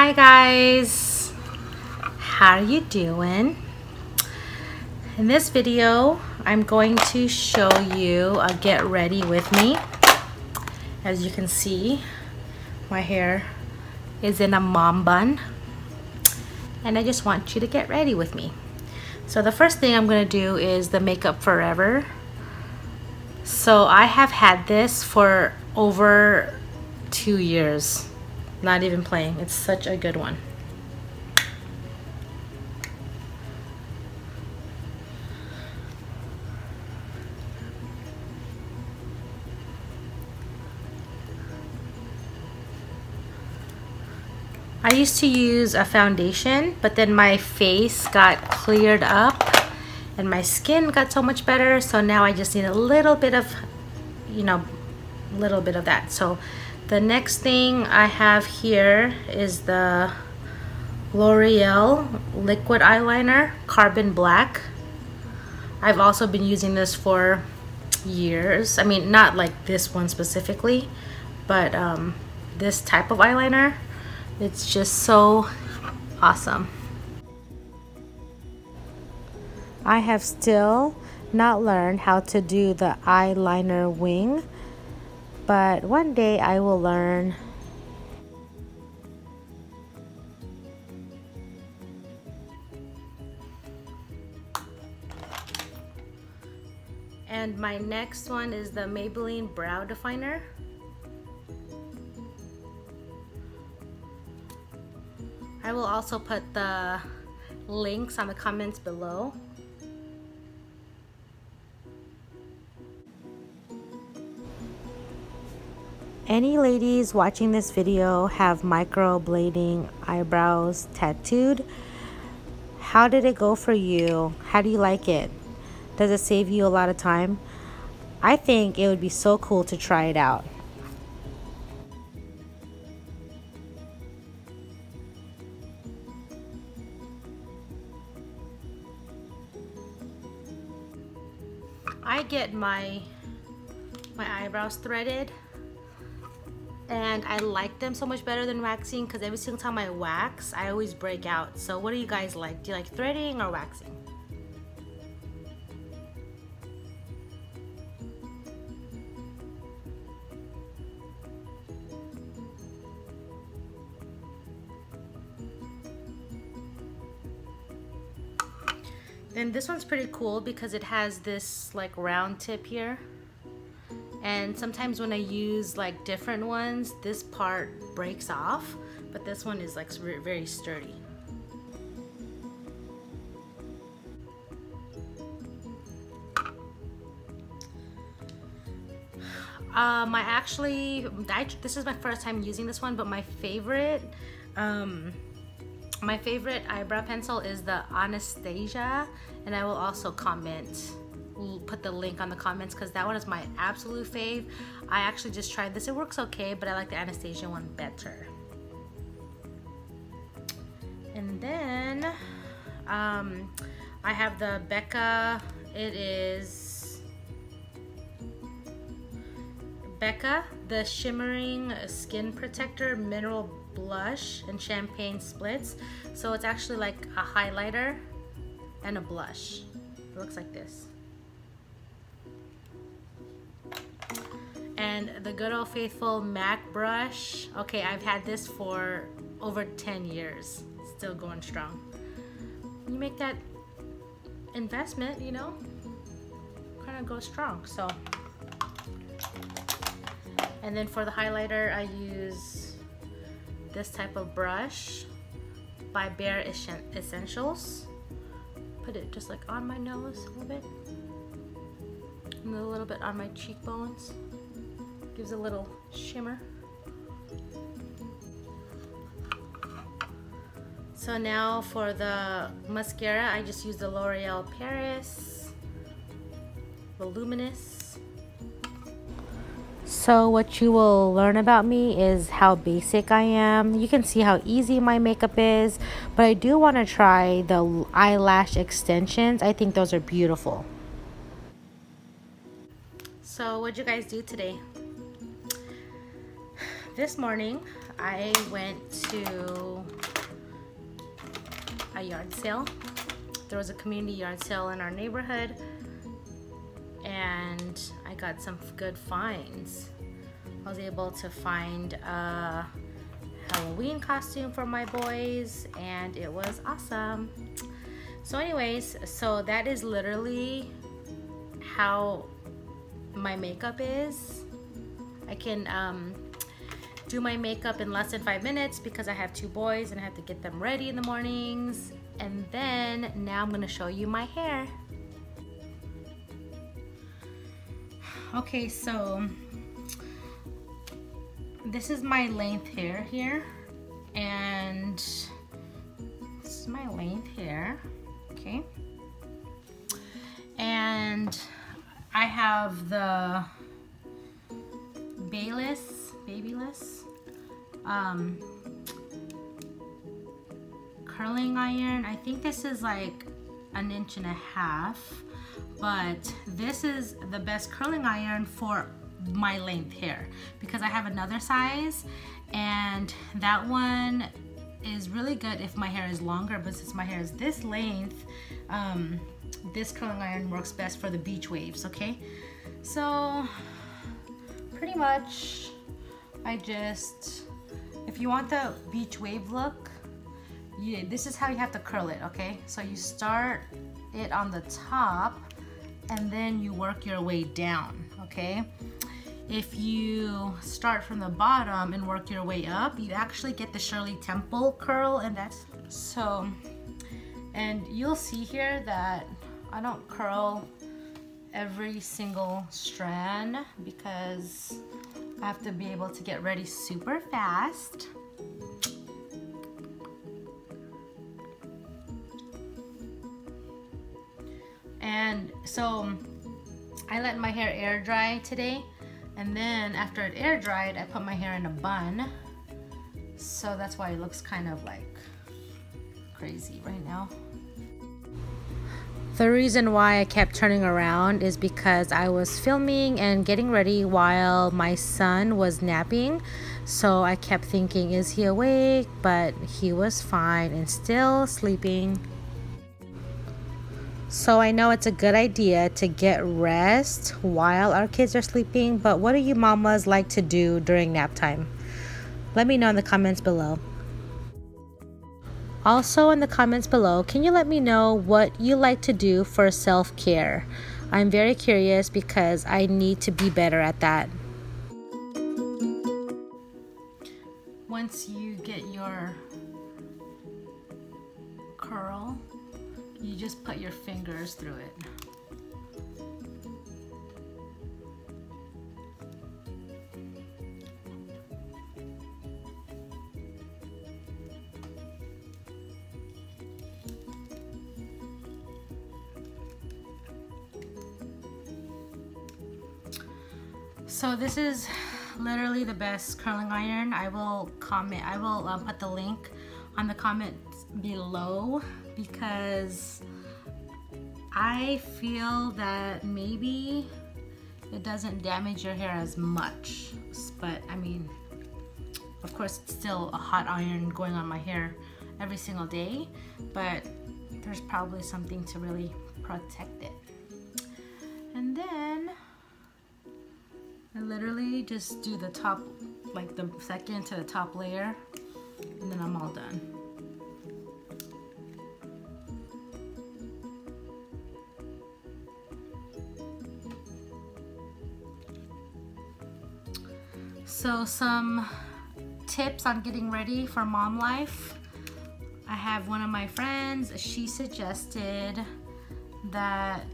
Hi guys, how are you doing? In this video, I'm going to show you a get ready with me. As you can see, my hair is in a mom bun and I just want you to get ready with me. So the first thing I'm going to do is the Makeup Forever. So I have had this for over two years not even playing. It's such a good one. I used to use a foundation, but then my face got cleared up and my skin got so much better. So now I just need a little bit of, you know, a little bit of that. So the next thing I have here is the L'Oreal liquid eyeliner carbon black. I've also been using this for years. I mean not like this one specifically but um, this type of eyeliner. It's just so awesome. I have still not learned how to do the eyeliner wing but one day I will learn. And my next one is the Maybelline Brow Definer. I will also put the links on the comments below. Any ladies watching this video have microblading eyebrows tattooed? How did it go for you? How do you like it? Does it save you a lot of time? I think it would be so cool to try it out. I get my my eyebrows threaded and I like them so much better than waxing because every single time I wax I always break out. So what do you guys like? Do you like threading or waxing? Then this one's pretty cool because it has this like round tip here and sometimes when I use like different ones this part breaks off but this one is like very sturdy. Um, I actually I, this is my first time using this one but my favorite um, my favorite eyebrow pencil is the Anastasia and I will also comment put the link on the comments because that one is my absolute fave. I actually just tried this. It works okay, but I like the Anastasia one better. And then um, I have the Becca. It is Becca, the Shimmering Skin Perfector Mineral Blush and Champagne Splits. So it's actually like a highlighter and a blush. It looks like this. And the good old faithful MAC brush. Okay, I've had this for over 10 years. Still going strong. You make that investment, you know, kind of go strong. So, and then for the highlighter, I use this type of brush by Bare Escentuals. Put it just like on my nose a little bit. And a little bit on my cheekbones gives a little shimmer. So now for the mascara, I just use the L'Oreal Paris Voluminous. So what you will learn about me is how basic I am. You can see how easy my makeup is, but I do want to try the eyelash extensions. I think those are beautiful. So what'd you guys do today? This morning I went to a yard sale. There was a community yard sale in our neighborhood and I got some good finds. I was able to find a Halloween costume for my boys and it was awesome. So anyways, so that is literally how my makeup is. I can um, do my makeup in less than five minutes because I have two boys and I have to get them ready in the mornings. And then now I'm gonna show you my hair. Okay, so this is my length hair here. And this is my length hair, okay? And I have the um, curling iron. I think this is like an inch and a half, but this is the best curling iron for my length hair because I have another size and that one is really good if my hair is longer but since my hair is this length um, this curling iron works best for the beach waves okay so pretty much I just if you want the beach wave look you, this is how you have to curl it okay? So you start it on the top and then you work your way down okay? If you start from the bottom and work your way up, you actually get the Shirley Temple curl and that's so, and you'll see here that I don't curl every single strand because I have to be able to get ready super fast. And so I let my hair air dry today and then after it air dried, I put my hair in a bun. So that's why it looks kind of like crazy right now. The reason why I kept turning around is because I was filming and getting ready while my son was napping. So I kept thinking, is he awake? But he was fine and still sleeping. So I know it's a good idea to get rest while our kids are sleeping, but what do you mamas like to do during nap time? Let me know in the comments below. Also in the comments below, can you let me know what you like to do for self-care? I'm very curious because I need to be better at that. Once you get your curl you just put your fingers through it. So this is literally the best curling iron. I will comment, I will uh, put the link on the comments below because I feel that maybe it doesn't damage your hair as much. But I mean, of course, it's still a hot iron going on my hair every single day, but there's probably something to really protect it. And then I literally just do the top, like the second to the top layer, and then I'm all done. So some tips on getting ready for mom life. I have one of my friends, she suggested that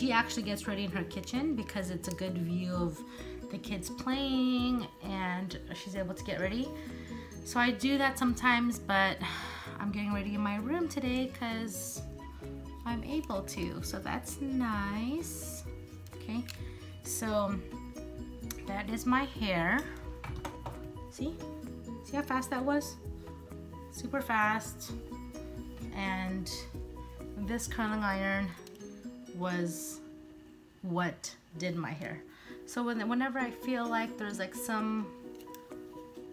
she actually gets ready in her kitchen because it's a good view of the kids playing and she's able to get ready. So I do that sometimes, but I'm getting ready in my room today because I'm able to. So that's nice. Okay, so that is my hair. See? See how fast that was? Super fast. And this curling iron was what did my hair. So when, whenever I feel like there's like some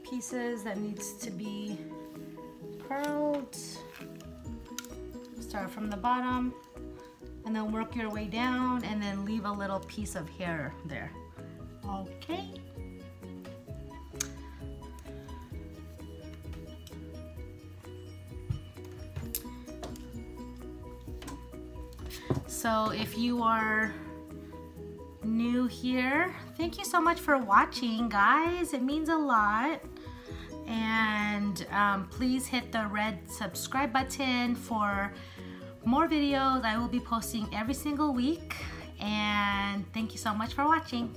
pieces that needs to be curled. Start from the bottom and then work your way down and then leave a little piece of hair there. Okay. So if you are new here, thank you so much for watching, guys. It means a lot. And um, please hit the red subscribe button for more videos. I will be posting every single week. And thank you so much for watching.